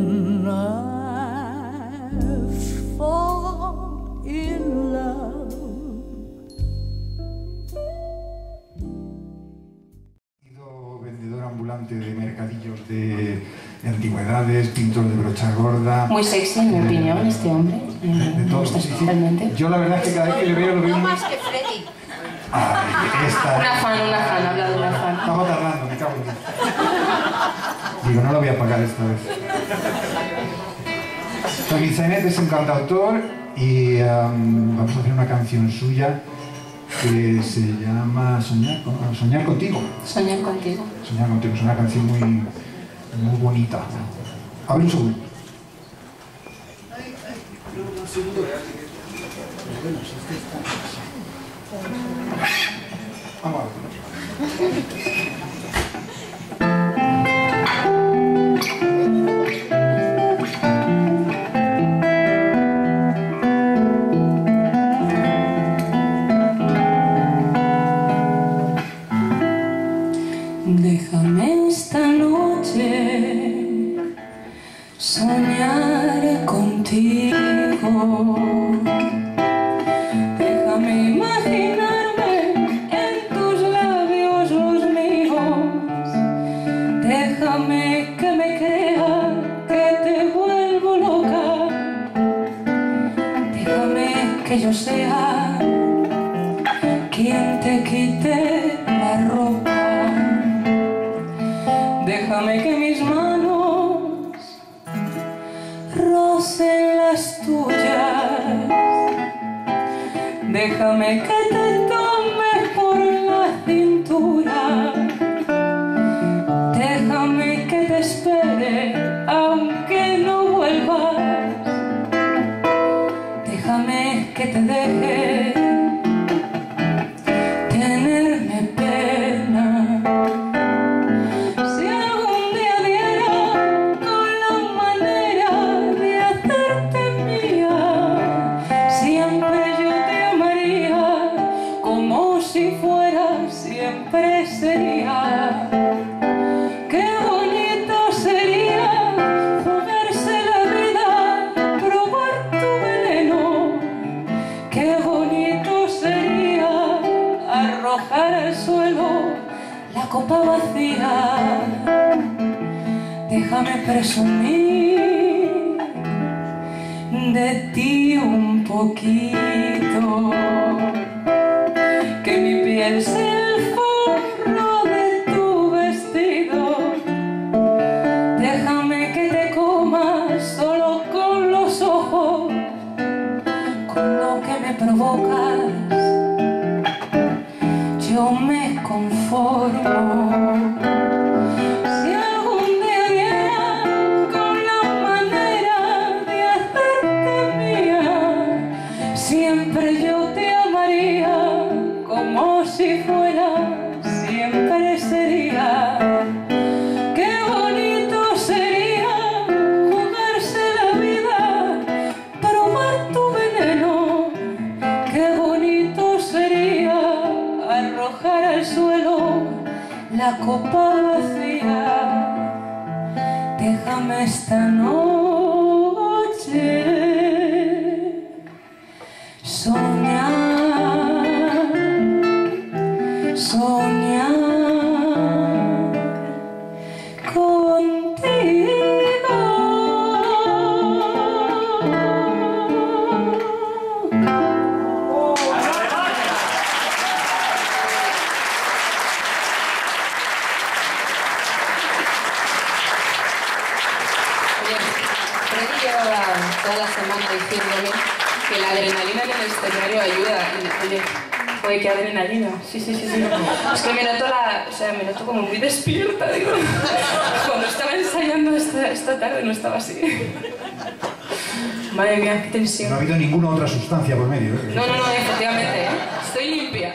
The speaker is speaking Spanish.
when I fall in love. sido vendedor ambulante de mercadillos de antigüedades, pintor de brocha gorda. Muy sexy, en mi opinión, este hombre. Eh, de Me todo, sí, sí. Yo la verdad es que cada vez que le veo lo veo No más que Freddy. Ay, esta... Una fan, una fan, habla de una fan. Estaba tardando, me cago en. Digo, no lo voy a pagar esta vez. David Zainet es un cantautor y um, vamos a hacer una canción suya que se llama Soñar, con- Soñar contigo. Soñar contigo. Soñar contigo es una canción muy, muy bonita. A ver un segundo. Vamos a Déjame imaginarme en tus labios los míos. Déjame que me crea que te vuelvo loca. Déjame que yo sea quien te quite la ropa. Déjame que Déjame que te tome por la cintura. Déjame que te espere aunque no vuelvas. Déjame que te deje arrojar al suelo la copa vacía. Déjame presumir de ti un poquito. Que mi piel sea el Yo me conformo. Si algún día con la manera de hacerte mía, siempre yo te amaría como si fuera, arrojar al suelo la copa vacía. Déjame esta noche toda la semana diciéndome que la adrenalina en el escenario ayuda. Y, Oye, oye, qué adrenalina. Sí, sí, sí, sí. Es que me noto la, o sea, me noto como muy despierta, digo. Cuando estaba ensayando esta, esta tarde no estaba así. Madre mía, qué No ha tensión. habido ninguna otra sustancia por medio. ¿eh? No, no, no, efectivamente, ¿eh? estoy limpia.